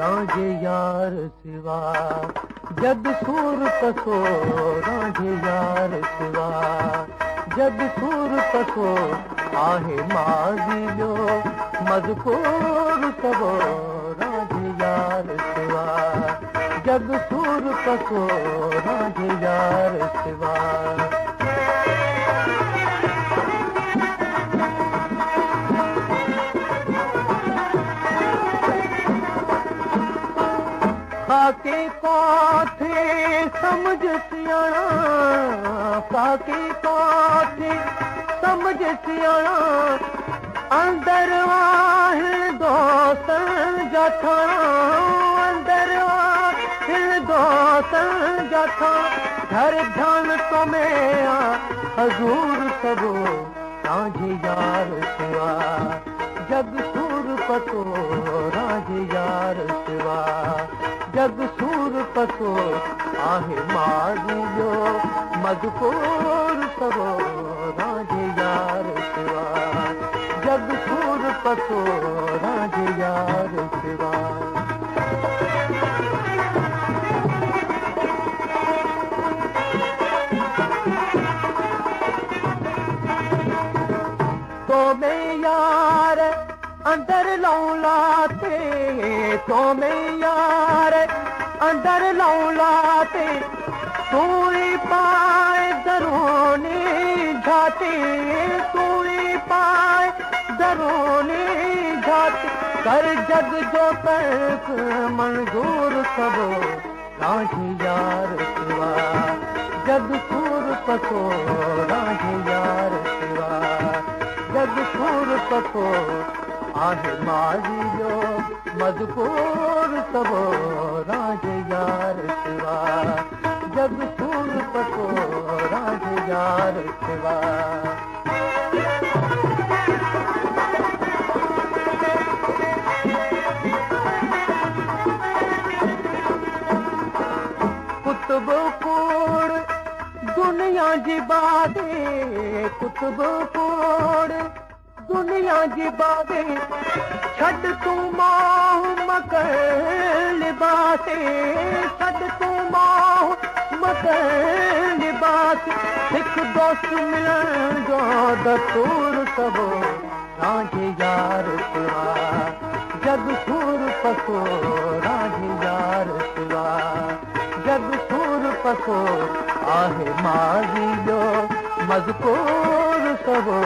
राजे यार सिवा। जग सूर पसो राजे यार सिवा। जग सूर पसो आहे माज़ी जो। मज़कूर सबो राजे यार सिवा। जग सूर पसो राजे سياڻا. ڪاڪي ڪاٿي سمجهه سياڻا. اندر آهن دوستن جا ٿاڻا اندر آهن دوستن جا ٿاڻا گهر ڌيان ۾ حضور توهان جي يار سوا. جڳ سور پتو راجي يار سوا जग सूर पतो आहे माज़ी जो मजबूर सबो राजे यार जग सूर पतो राजे यार तो में यार अंदर तो में यार अंदर लौलाते तूरी पाए दरोने जाते तूरी पाए दरोने जाते कर जग जो तर्क मंजूर सबो राजे यार सिवा जग सूर पतो राजे यार सिवा जग सूर पतो आहे माज़ी जो मजबूर सबो राजे यार सिवा जग सूर पतो राजे यार सिवा कुतुब कोड़ दुनिया जी बादे कुतुब कोड़ دنيا جي بادي ڇڏ تون ماهو مڪر لباسي. ڇڏ تون ماهو مڪر لباس. هڪ دوست ملڻ جو دستور سبو راجي يار سوا. جڳ سور پسو راجي يار سوا. جڳ سور پسو آهي ماضي جو مزڪور سبو